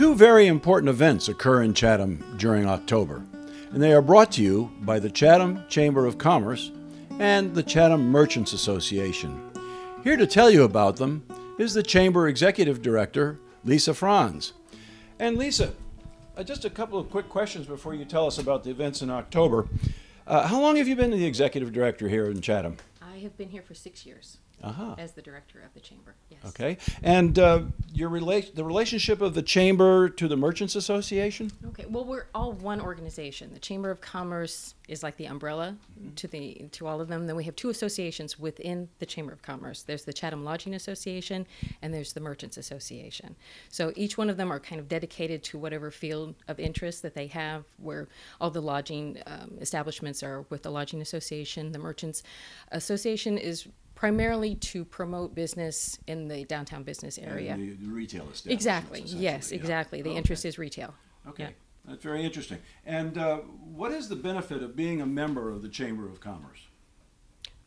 Two very important events occur in Chatham during October, and they are brought to you by the Chatham Chamber of Commerce and the Chatham Merchants Association. Here to tell you about them is the Chamber Executive Director, Lisa Franz. And Lisa, uh, just a couple of quick questions before you tell us about the events in October. Uh, how long have you been the Executive Director here in Chatham? I have been here for six years Uh-huh. as the director of the chamber. Yes. Okay. And uh, your rela- the relationship of the Chamber to the Merchants Association? Okay. Well, we're all one organization. The Chamber of Commerce is like the umbrella Mm-hmm. to the to all of them. Then we have two associations within the Chamber of Commerce. There's the Chatham Lodging Association and there's the Merchants Association. So each one of them are kind of dedicated to whatever field of interest that they have. Where all the lodging um, establishments are with the Lodging Association. The Merchants Association is primarily to promote business in the downtown business area. The, the retail establishments. Exactly. Yes, yeah. exactly. The Okay. interest is retail. Okay, Yeah. that's very interesting. And uh, what is the benefit of being a member of the Chamber of Commerce?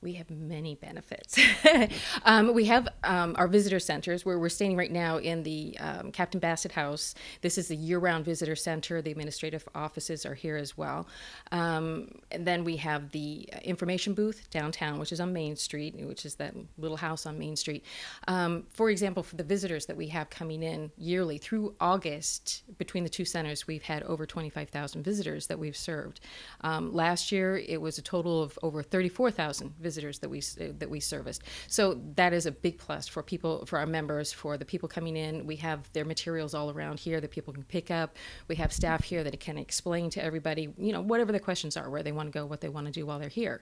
We have many benefits. um, we have um, our visitor centers where we're standing right now in the um, Captain Bassett House. This is the year round visitor center. The administrative offices are here as well. Um, and then we have the information booth downtown, which is on Main Street, which is that little house on Main Street. Um, for example, for the visitors that we have coming in yearly through August, between the two centers, we've had over 25,000 visitors that we've served. Um, last year, it was a total of over 34,000 visitors that we that we serviced. So that is a big plus for people, for our members, for the people coming in. We have their materials all around here that people can pick up. We have staff here that can explain to everybody, you know, whatever the questions are, where they want to go, what they want to do while they're here.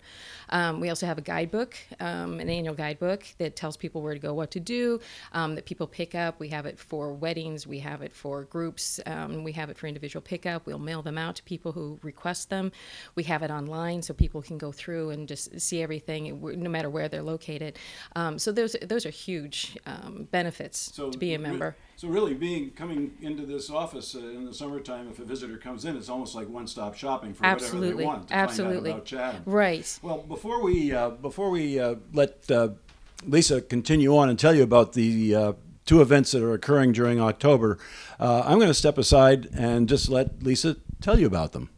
Um, we also have a guidebook, um, an annual guidebook that tells people where to go, what to do, um, that people pick up. We have it for weddings, we have it for groups, um, we have it for individual pickup. We'll mail them out to people who request them. We have it online so people can go through and just see everything, no matter where they're located. Um, so those those are huge um, benefits to be a member. So really, being coming into this office uh, in the summertime, if a visitor comes in, it's almost like one-stop shopping for whatever they want to absolutely. find out about Chatham. Right. Well, before we uh, before we uh, let uh, Lisa continue on and tell you about the uh, two events that are occurring during October, uh, I'm going to step aside and just let Lisa tell you about them.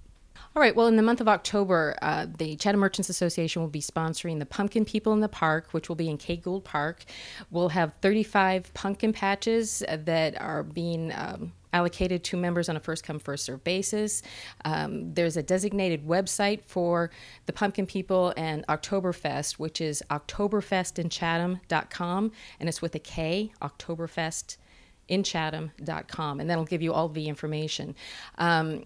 All right. Well, in the month of October, uh, the Chatham Merchants Association will be sponsoring the Pumpkin People in the Park, which will be in Kate Gould Park. We'll have 35 pumpkin patches that are being um, allocated to members on a first come, first served basis. Um, there's a designated website for the Pumpkin People and Oktoberfest, which is oktoberfestinchatham.com, and it's with a K, Oktoberfest in chatham.com and that'll give you all the information um,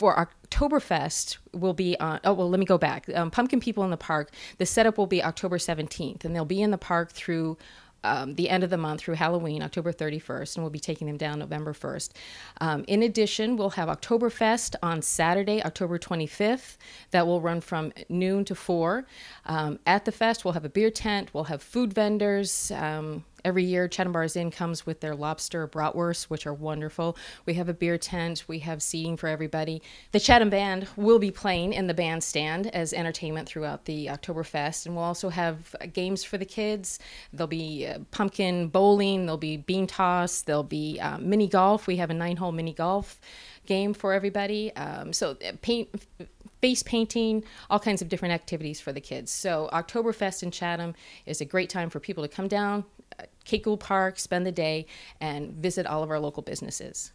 for Oktoberfest will be on. Oh well, let me go back. Um, Pumpkin People in the Park. The setup will be October seventeenth, and they'll be in the park through. Um, the end of the month through Halloween, October 31st, and we'll be taking them down November 1st. Um, in addition, we'll have Oktoberfest on Saturday, October 25th. That will run from noon to 4. Um, at the fest, we'll have a beer tent, we'll have food vendors. Um, Every year, Chatham Bars Inn comes with their lobster bratwurst, which are wonderful. We have a beer tent. We have seating for everybody. The Chatham Band will be playing in the bandstand as entertainment throughout the Oktoberfest, and we'll also have games for the kids. There'll be uh, pumpkin bowling. There'll be bean toss. There'll be uh, mini golf. We have a nine-hole mini golf game for everybody. Um, so uh, paint face painting, all kinds of different activities for the kids. So Oktoberfest in Chatham is a great time for people to come down, Gould Park, spend the day, and visit all of our local businesses.